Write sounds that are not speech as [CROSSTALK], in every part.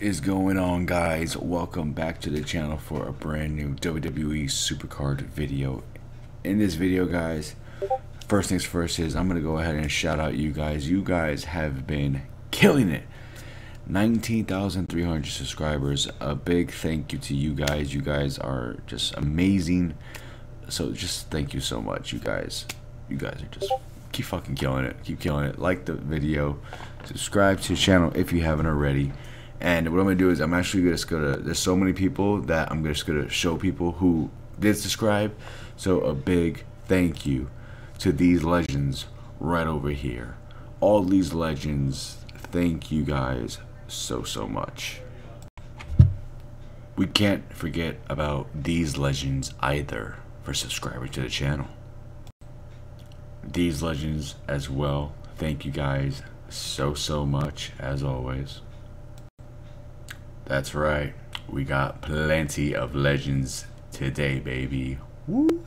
is going on guys? Welcome back to the channel for a brand new WWE supercard video. In this video guys first things first is I'm gonna go ahead and shout out you guys. You guys have been killing it. 19,300 subscribers. A big thank you to you guys. You guys are just amazing. So just thank you so much you guys. You guys are just keep fucking killing it. Keep killing it. Like the video. Subscribe to the channel if you haven't already and what I'm gonna do is I'm actually just gonna there's so many people that I'm just gonna show people who did subscribe. So a big thank you to these legends right over here. All these legends, thank you guys so so much. We can't forget about these legends either for subscribing to the channel. These legends as well. Thank you guys so so much as always. That's right. We got plenty of legends today, baby. Woo.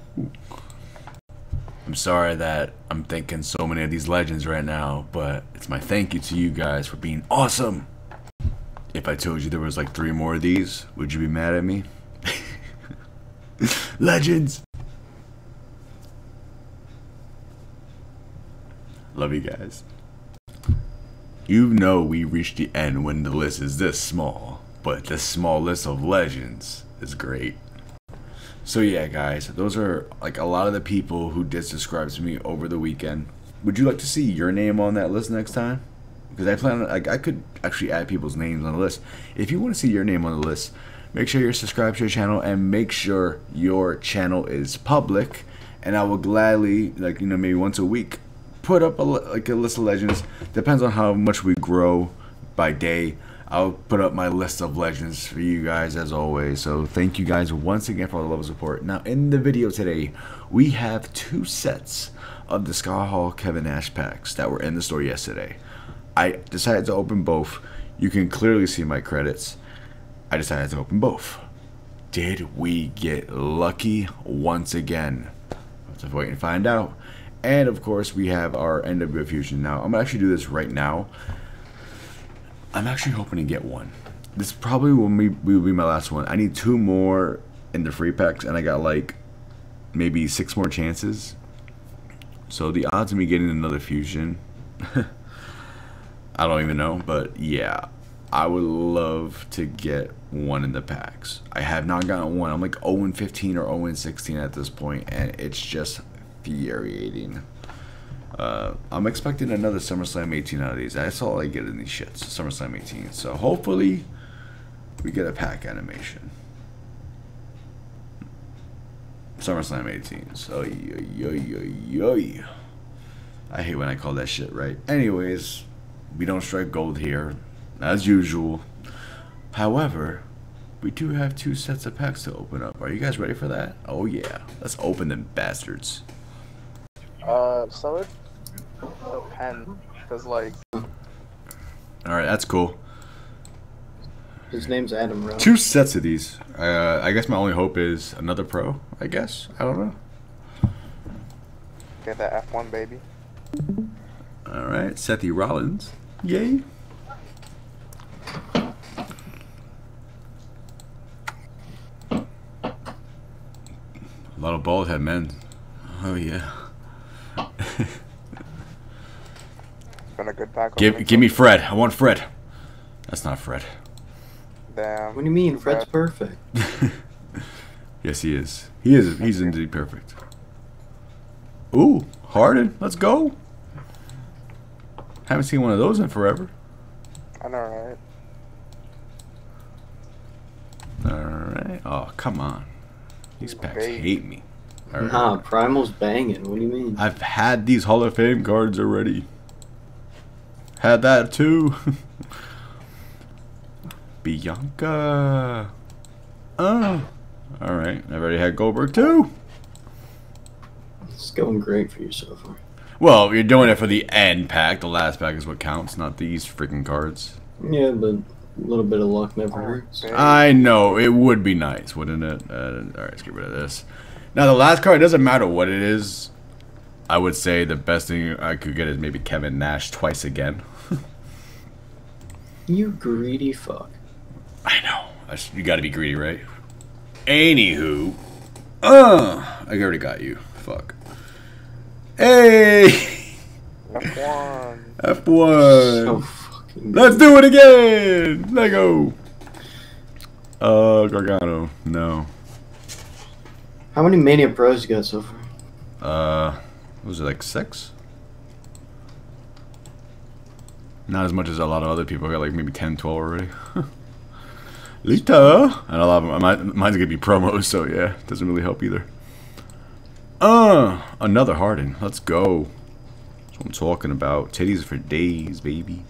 I'm sorry that I'm thinking so many of these legends right now, but it's my thank you to you guys for being awesome. If I told you there was like three more of these, would you be mad at me? [LAUGHS] legends! Love you guys. You know we reached the end when the list is this small but this small list of legends is great. So yeah, guys, those are like a lot of the people who did subscribe to me over the weekend. Would you like to see your name on that list next time? Because I plan, like, I could actually add people's names on the list. If you want to see your name on the list, make sure you're subscribed to your channel and make sure your channel is public. And I will gladly, like you know, maybe once a week, put up a like a list of legends. Depends on how much we grow by day. I'll put up my list of legends for you guys as always. So thank you guys once again for all the love of support. Now in the video today, we have two sets of the Scott Hall Kevin Nash packs that were in the store yesterday. I decided to open both. You can clearly see my credits. I decided to open both. Did we get lucky once again? Let's wait and find out. And of course, we have our NWO Fusion. Now, I'm gonna actually do this right now I'm actually hoping to get one. This probably will be, will be my last one. I need two more in the free packs, and I got like maybe six more chances. So the odds of me getting another fusion, [LAUGHS] I don't even know. But yeah, I would love to get one in the packs. I have not gotten one. I'm like 0 15 or 0 16 at this point, and it's just infuriating. Uh, I'm expecting another SummerSlam 18 out of these. That's all I get in these shits. SummerSlam 18. So hopefully we get a pack animation. SummerSlam 18. So yo yo yo yo. I hate when I call that shit right. Anyways, we don't strike gold here, as usual. However, we do have two sets of packs to open up. Are you guys ready for that? Oh yeah, let's open them bastards. Uh, so a pen because like. All right, that's cool. His name's Adam Rowe. Two sets of these. Uh, I guess my only hope is another pro. I guess I don't know. Get that F1 baby. All right, Seth Rollins. Yay. A lot of bald head men. Oh yeah. Been a good pack. Give, give me Fred. I want Fred. That's not Fred. Damn. What do you mean? Fred's perfect. [LAUGHS] yes, he is. He is. He's indeed perfect. Ooh, Harden. Let's go. Haven't seen one of those in forever. I know, right? Alright. Oh, come on. These packs hate me. Right. Nah, Primal's banging. What do you mean? I've had these Hall of Fame cards already. Had that too. [LAUGHS] Bianca. Oh. Alright. I've already had Goldberg too. It's going great for you so far. Well, you're doing it for the end pack. The last pack is what counts, not these freaking cards. Yeah, but a little bit of luck never hurts. I know. It would be nice, wouldn't it? Uh, Alright, let's get rid of this. Now, the last card, it doesn't matter what it is. I would say the best thing I could get is maybe Kevin Nash twice again. You greedy fuck. I know. That's, you got to be greedy, right? Anywho, uh, I already got you. Fuck. Hey, F1. [LAUGHS] F1. So fucking. Let's do it again. Let go. Uh, Gargano. No. How many Mania Pros you got so far? Uh, was it like six? Not as much as a lot of other people. I got like maybe 10, 12 already. [LAUGHS] Lita! And a lot of them, mine's gonna be promos, so yeah, doesn't really help either. Uh, another Harden. Let's go. That's what I'm talking about. Titties for days, baby.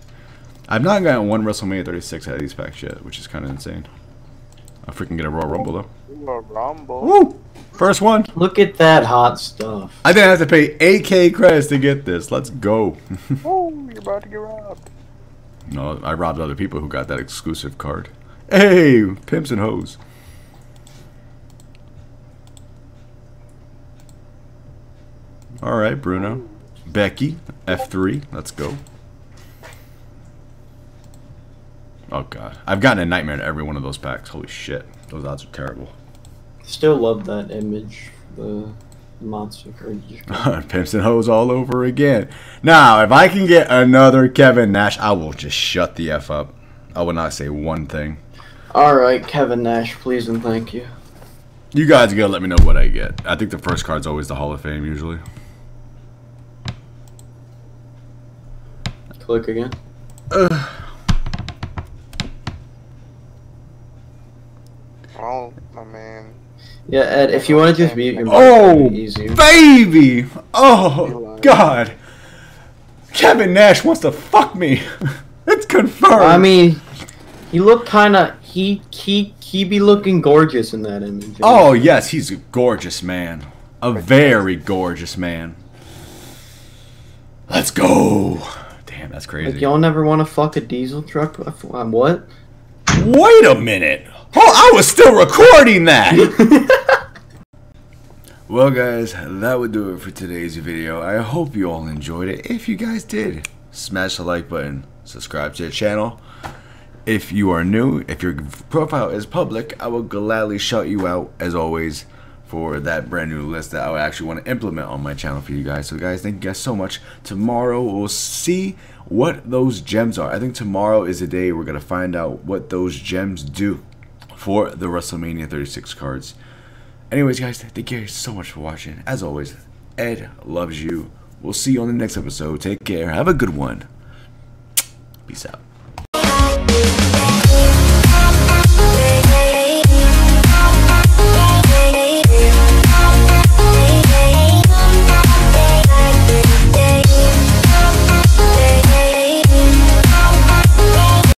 I've not gotten one WrestleMania 36 out of these packs yet, which is kind of insane. I freaking get a Royal Rumble though. Ooh, a Rumble. Woo! First one. Look at that hot stuff. I didn't have to pay 8k credits to get this. Let's go. [LAUGHS] oh, you're about to get robbed. no, I robbed other people who got that exclusive card. Hey, pimps and hoes. All right, Bruno. Becky, F3. Let's go. Oh god, I've gotten a nightmare in every one of those packs. Holy shit, those odds are terrible. Still love that image. The monster card. you just [LAUGHS] got. Pimps and hoes all over again. Now, if I can get another Kevin Nash, I will just shut the f up. I will not say one thing. All right, Kevin Nash, please and thank you. You guys gotta let me know what I get. I think the first card's always the Hall of Fame usually. Click again. Oh, Yeah, Ed, if you want to just mute your mic, Oh, that'd be easier. baby! Oh, God! Kevin Nash wants to fuck me. [LAUGHS] it's confirmed. I mean, he looked kind of he he he be looking gorgeous in that image. oh yes, he's a gorgeous man. A very gorgeous man. Let's go. Damn, that's like crazy. y'all never want to fuck a diesel truck? Um, what? Wait a minute. Oh, I was still recording that. [LAUGHS] well, guys, that would do it for today's video. I hope you all enjoyed it. If you guys did, smash the like button, subscribe to the channel. If you are new, if your profile is public, I will gladly shout you out as always for that brand new list that I actually want to implement on my channel for you guys. So guys, thank you guys so much. Tomorrow we'll see what those gems are. I think tomorrow is the day we're going to find out what those gems do for the WrestleMania 36 cards. Anyways, guys, thank you guys so much for watching. As always, Ed loves you. We'll see you on the next episode. Take care. Have a good one. Peace out.